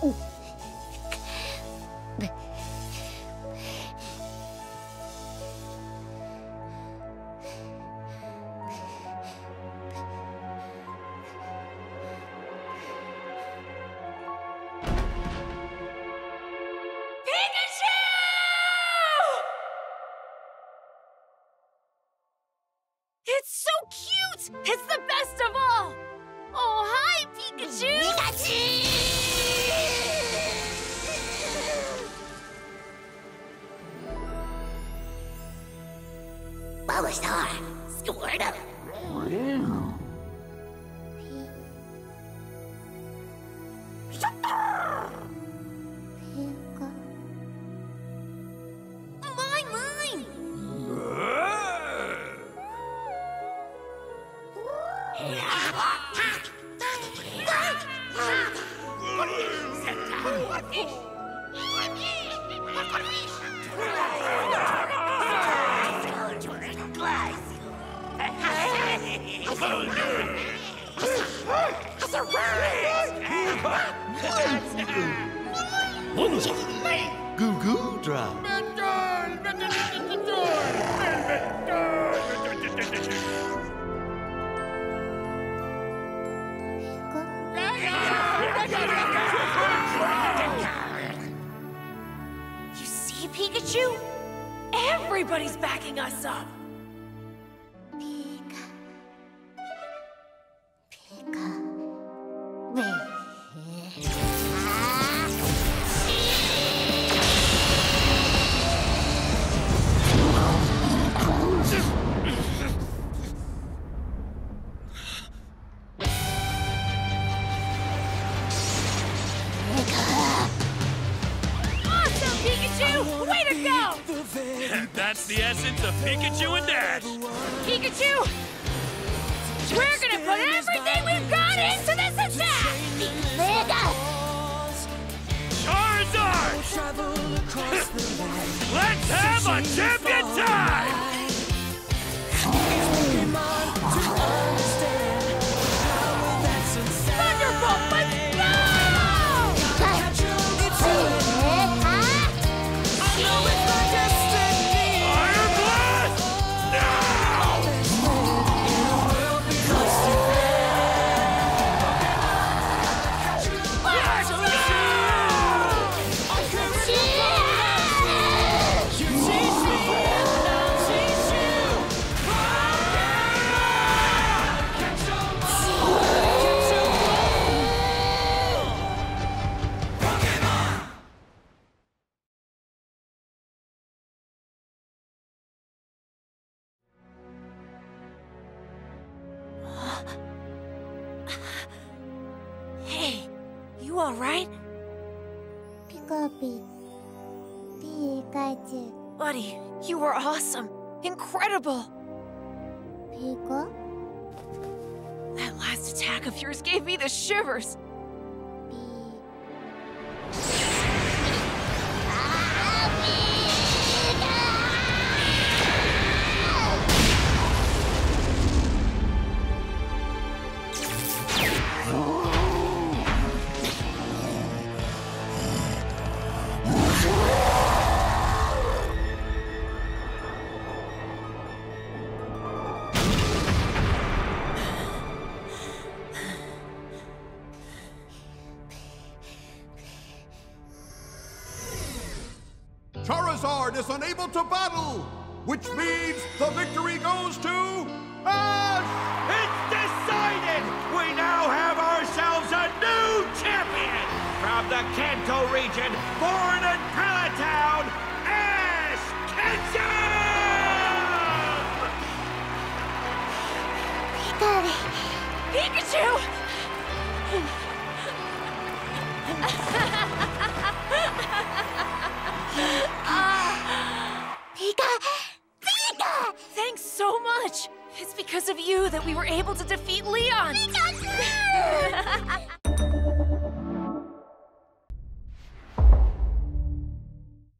It's so cute! It's the best of all! Oh, hi, Pikachu! Bulbasaur, Squirtle. Mine, mine! Goo Goo Drop. You see, Pikachu? Everybody's backing us up! Pikachu! Way go! That's the essence of Pikachu and Dash. Pikachu! We're gonna put everything we've got into this attack! Mega. Charizard! Let's have a champion time! You alright? Pikapi. Pikachu. Buddy, you were awesome. Incredible. Pika. That last attack of yours gave me the shivers. Charizard is unable to battle, which means the victory goes to Ash! It's decided! We now have ourselves a new champion! From the Kanto region, born in Pallet Town, Ash Ketchum! Pikachu! Pika. you that we were able to defeat Leon!